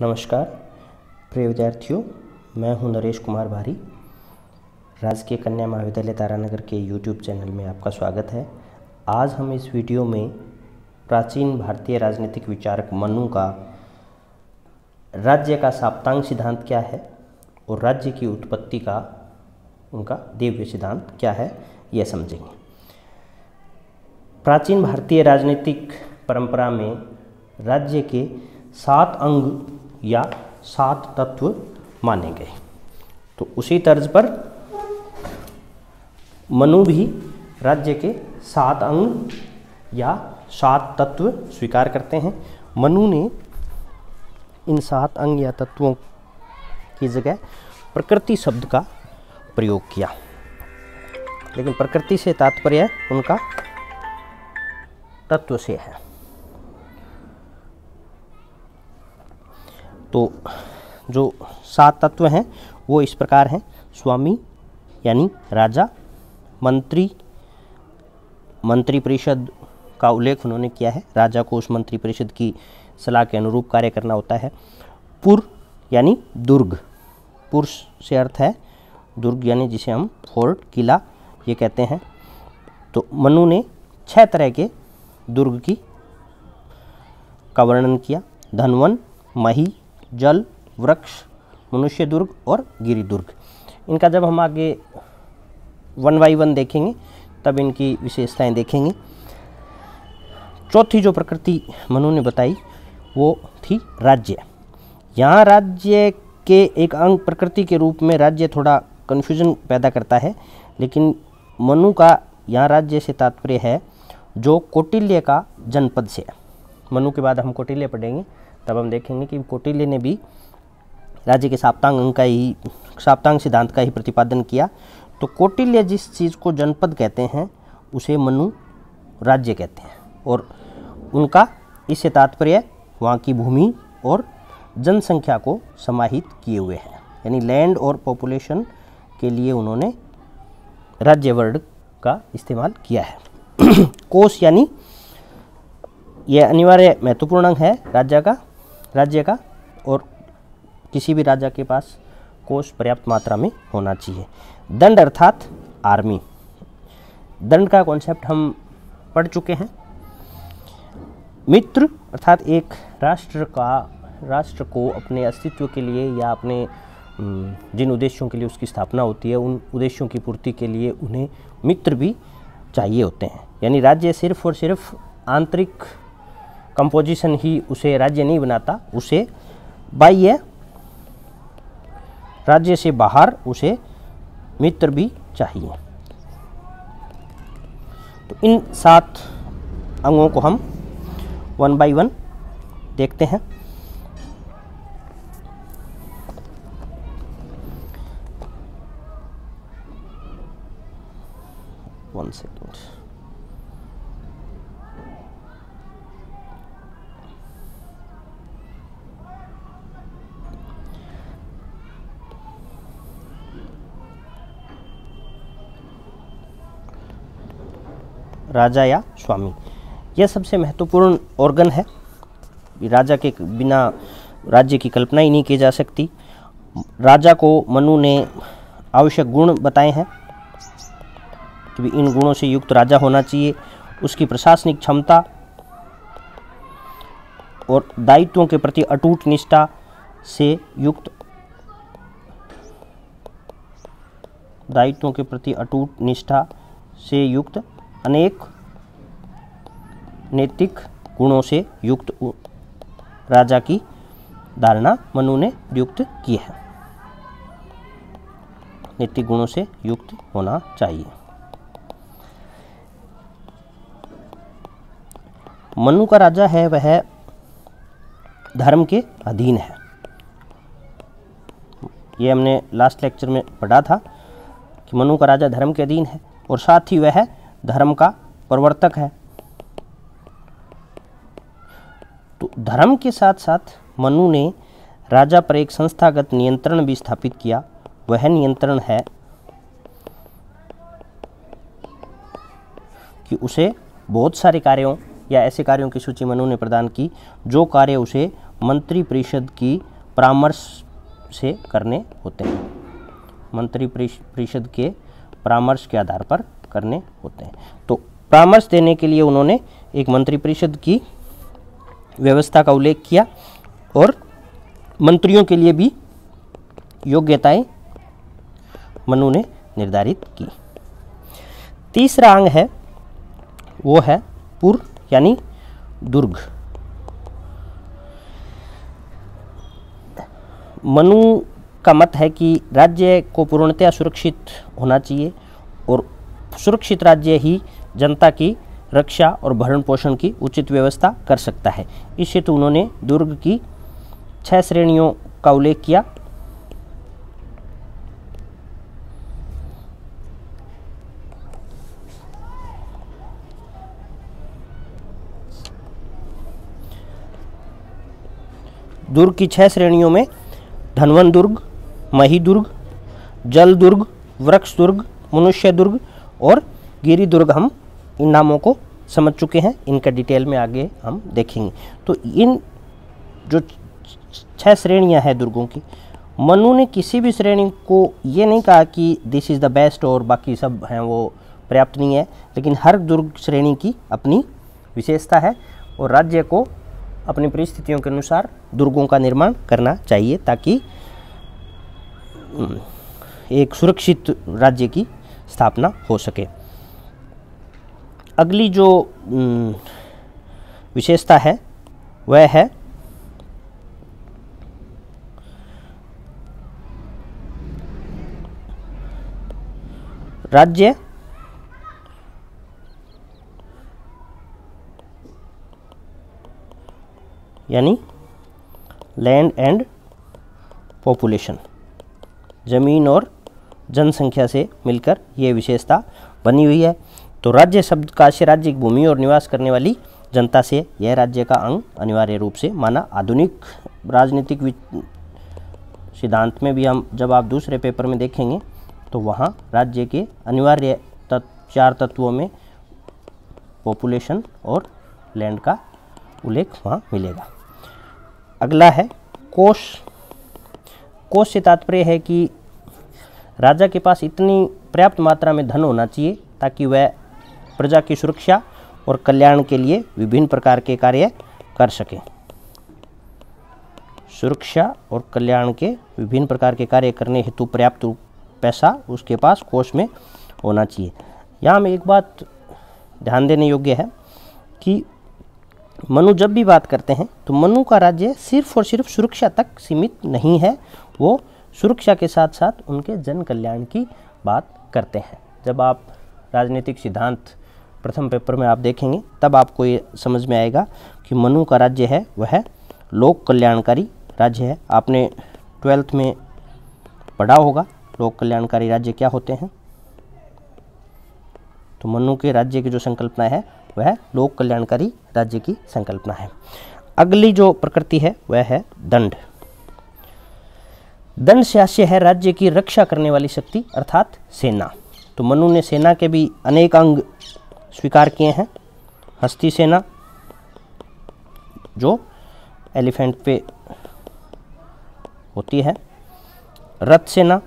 नमस्कार। प्रिय विद्यार्थियों, मैं हूँ नरेश कुमार भारी। राजकीय कन्या महाविद्यालय तारानगर के यूट्यूब चैनल में आपका स्वागत है। आज हम इस वीडियो में प्राचीन भारतीय राजनीतिक विचारक मनु का राज्य का साप्तांग सिद्धांत क्या है और राज्य की उत्पत्ति का उनका दिव्य सिद्धांत क्या है, यह समझेंगे। प्राचीन भारतीय राजनीतिक परंपरा में राज्य के सात अंग या सात तत्व माने गए। तो उसी तर्ज पर मनु भी राज्य के सात अंग या सात तत्व स्वीकार करते हैं। मनु ने इन सात अंग या तत्वों की जगह प्रकृति शब्द का प्रयोग किया। लेकिन प्रकृति से तात्पर्य उनका तत्व से है। तो जो सात तत्व हैं, वो इस प्रकार हैं। स्वामी, यानी राजा, मंत्री मंत्री परिषद का उल्लेख उन्होंने किया है। राजा को उस मंत्री परिषद की सलाह के अनुरूप कार्य करना होता है। पुर, यानी दुर्ग। पुर से अर्थ है दुर्ग, यानी जिसे हम फोर्ट किला ये कहते हैं। तो मनु ने छह तरह के दुर्ग की का वर्णन किया। धनवन, मही जल, वृक्ष, मनुष्य दुर्ग और गिरी दुर्ग। इनका जब हम आगे वन बाई वन देखेंगे, तब इनकी विशेषताएँ देखेंगे। चौथी जो प्रकृति मनु ने बताई, वो थी राज्य। यहाँ राज्य के एक अंग प्रकृति के रूप में राज्य थोड़ा कन्फ्यूज़न पैदा करता है, लेकिन मनु का यहाँ राज्य से तात्पर्य है, जो कौटिल्य का जनपद से मनु के बाद हम कौटिल्य पढ़ेंगे। तब हम देखेंगे कि कोटिल्य ने भी राज्य के साप्तांग अंग का ही, साप्तांग सिद्धांत का ही प्रतिपादन किया। तो कोटिल्य जिस चीज़ को जनपद कहते हैं, उसे मनु राज्य कहते हैं और उनका इससे तात्पर्य वहाँ की भूमि और जनसंख्या को समाहित किए हुए हैं। यानी लैंड और पॉपुलेशन के लिए उन्होंने राज्य वर्ड का इस्तेमाल किया है। कोष यानी, यह अनिवार्य महत्वपूर्ण अंग है राज्य का। राज्य का और किसी भी राजा के पास कोष पर्याप्त मात्रा में होना चाहिए। दंड अर्थात आर्मी। दंड का कॉन्सेप्ट हम पढ़ चुके हैं। मित्र अर्थात एक राष्ट्र का, राष्ट्र को अपने अस्तित्व के लिए या अपने जिन उद्देश्यों के लिए उसकी स्थापना होती है, उन उद्देश्यों की पूर्ति के लिए उन्हें मित्र भी चाहिए होते हैं। यानी राज्य सिर्फ़ और सिर्फ़ आंतरिक कंपोजिशन ही उसे राज्य नहीं बनाता, उसे बाह्य राज्य से बाहर उसे मित्र भी चाहिए। तो इन सात अंगों को हम वन बाय वन देखते हैं। One second. राजा या स्वामी। यह सबसे महत्वपूर्ण ऑर्गन है। राजा के बिना राज्य की कल्पना ही नहीं की जा सकती। राजा को मनु ने आवश्यक गुण बताए हैं कि इन गुणों से युक्त राजा होना चाहिए। उसकी प्रशासनिक क्षमता और दायित्वों के प्रति अटूट निष्ठा से युक्त दायित्वों के प्रति अटूट निष्ठा से युक्त अनेक नैतिक गुणों से युक्त राजा की धारणा मनु ने युक्त की है। नैतिक गुणों से युक्त होना चाहिए। मनु का राजा है, वह धर्म के अधीन है। ये हमने लास्ट लेक्चर में पढ़ा था कि मनु का राजा धर्म के अधीन है और साथ ही वह धर्म का प्रवर्तक है। तो धर्म के साथ साथ मनु ने राजा पर एक संस्थागत नियंत्रण भी स्थापित किया। वह नियंत्रण है कि उसे बहुत सारे कार्यों या ऐसे कार्यों की सूची मनु ने प्रदान की, जो कार्य उसे मंत्री परिषद की परामर्श से करने होते हैं। मंत्री परिषद के परामर्श के आधार पर करने होते हैं। तो परामर्श देने के लिए उन्होंने एक मंत्रिपरिषद की व्यवस्था का उल्लेख किया और मंत्रियों के लिए भी योग्यताएँ मनु ने निर्धारित की। तीसरा अंग है, वो है पुर यानी दुर्ग। मनु का मत है कि राज्य को पूर्णतया सुरक्षित होना चाहिए और सुरक्षित राज्य ही जनता की रक्षा और भरण पोषण की उचित व्यवस्था कर सकता है। इस हेतु उन्होंने दुर्ग की छह श्रेणियों का उल्लेख किया। दुर्ग की छह श्रेणियों में धनवन दुर्ग, मही दुर्ग, जल दुर्ग, वृक्ष दुर्ग, मनुष्य दुर्ग और गिरी दुर्ग हम इन नामों को समझ चुके हैं। इनका डिटेल में आगे हम देखेंगे। तो इन जो छह श्रेणियाँ हैं दुर्गों की, मनु ने किसी भी श्रेणी को ये नहीं कहा कि दिस इज़ द बेस्ट और बाकी सब हैं वो पर्याप्त नहीं है, लेकिन हर दुर्ग श्रेणी की अपनी विशेषता है और राज्य को अपनी परिस्थितियों के अनुसार दुर्गों का निर्माण करना चाहिए ताकि एक सुरक्षित राज्य की स्थापना हो सके। अगली जो विशेषता है, वह है राज्य यानी लैंड एंड पॉपुलेशन ज़मीन और जनसंख्या से मिलकर ये विशेषता बनी हुई है। तो राज्य शब्द का राज्य की भूमि और निवास करने वाली जनता से यह राज्य का अंग अनिवार्य रूप से माना। आधुनिक राजनीतिक सिद्धांत में भी हम जब आप दूसरे पेपर में देखेंगे तो वहाँ राज्य के अनिवार्य तत्व चार तत्वों में पॉपुलेशन और लैंड का उल्लेख वहाँ मिलेगा। अगला है कोष कोष से तात्पर्य है कि राजा के पास इतनी पर्याप्त मात्रा में धन होना चाहिए ताकि वह प्रजा की सुरक्षा और कल्याण के लिए विभिन्न प्रकार के कार्य कर सके। सुरक्षा और कल्याण के विभिन्न प्रकार के कार्य करने हेतु पर्याप्त पैसा उसके पास कोष में होना चाहिए। यहाँ में एक बात ध्यान देने योग्य है कि मनु जब भी बात करते हैं तो मनु का राज्य सिर्फ़ और सिर्फ़ सुरक्षा तक सीमित नहीं है। वो सुरक्षा के साथ साथ उनके जन कल्याण की बात करते हैं। जब आप राजनीतिक सिद्धांत प्रथम पेपर में आप देखेंगे, तब आपको ये समझ में आएगा कि मनु का राज्य है, वह लोक कल्याणकारी राज्य है। आपने ट्वेल्थ में पढ़ा होगा, लोक कल्याणकारी राज्य क्या होते हैं? तो मनु के राज्य की जो संकल्पना है, वह लोक कल्याणकारी राज्य की संकल्पना है। अगली जो प्रकृति है, वह है दंड। दंड शास्य है राज्य की रक्षा करने वाली शक्ति, अर्थात सेना। तो मनु ने सेना के भी अनेक अंग स्वीकार किए हैं। हस्ती सेना, जो एलिफेंट पे होती है। रथ सेना,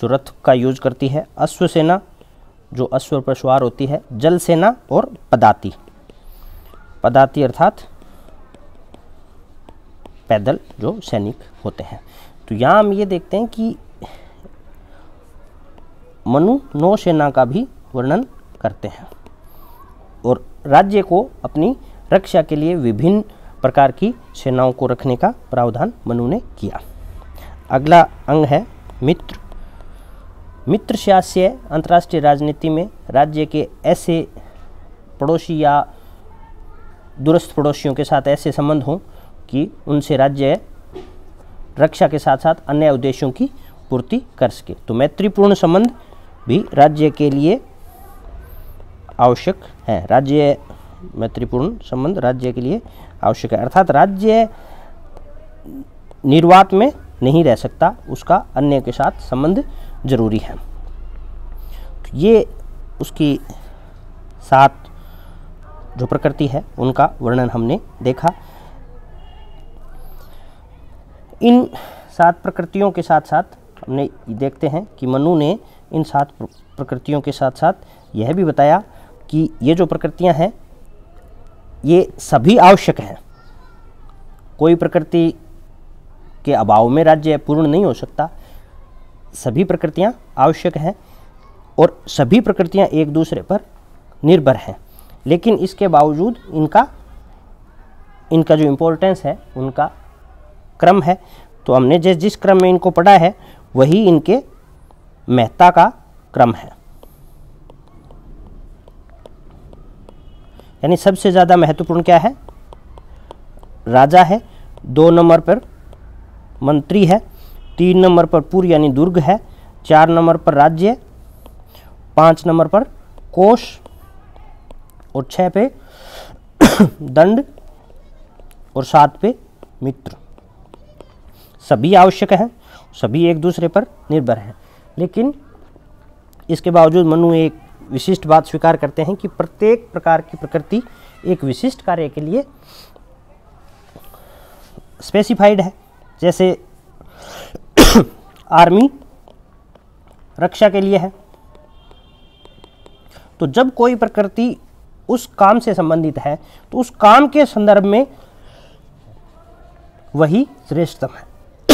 जो रथ का यूज़ करती है। अश्व सेना, जो अश्व पर सवार होती है। जल सेना और पदाती। पदाती, अर्थात पैदल जो सैनिक होते हैं। तो यहाँ हम ये देखते हैं कि मनु नौसेना का भी वर्णन करते हैं और राज्य को अपनी रक्षा के लिए विभिन्न प्रकार की सेनाओं को रखने का प्रावधान मनु ने किया। अगला अंग है मित्र। मित्र शास्य अंतर्राष्ट्रीय राजनीति में राज्य के ऐसे पड़ोसी या दूरस्थ पड़ोसियों के साथ ऐसे संबंध हों कि उनसे राज्य रक्षा के साथ साथ अन्य उद्देश्यों की पूर्ति कर सके। तो मैत्रीपूर्ण संबंध भी राज्य के लिए आवश्यक है। राज्य, मैत्रीपूर्ण संबंध राज्य के लिए आवश्यक है। अर्थात राज्य निर्वात में नहीं रह सकता, उसका अन्य के साथ संबंध ज़रूरी है। तो ये उसकी सात जो प्रकृति है, उनका वर्णन हमने देखा। इन सात प्रकृतियों के साथ साथ हमने देखते हैं कि मनु ने इन सात प्रकृतियों के साथ साथ यह भी बताया कि ये जो प्रकृतियाँ हैं, ये सभी आवश्यक हैं। कोई प्रकृति के अभाव में राज्य पूर्ण नहीं हो सकता। सभी प्रकृतियाँ आवश्यक हैं और सभी प्रकृतियाँ एक दूसरे पर निर्भर हैं। लेकिन इसके बावजूद इनका इनका जो इम्पोर्टेंस है, उनका क्रम है। तो हमने जिस जिस क्रम में इनको पढ़ा है, वही इनके मेहता का क्रम है। यानी सबसे ज़्यादा महत्वपूर्ण क्या है? राजा है, दो नंबर पर मंत्री है, तीन नंबर पर पुर यानी दुर्ग है, चार नंबर पर राज्य, पाँच नंबर पर कोष, और छः पे दंड, और सात पे मित्र। सभी आवश्यक हैं, सभी एक दूसरे पर निर्भर हैं। लेकिन इसके बावजूद मनु एक विशिष्ट बात स्वीकार करते हैं कि प्रत्येक प्रकार की प्रकृति एक विशिष्ट कार्य के लिए स्पेसिफाइड है। जैसे आर्मी रक्षा के लिए है। तो जब कोई प्रकृति उस काम से संबंधित है तो उस काम के संदर्भ में वही श्रेष्ठतम है।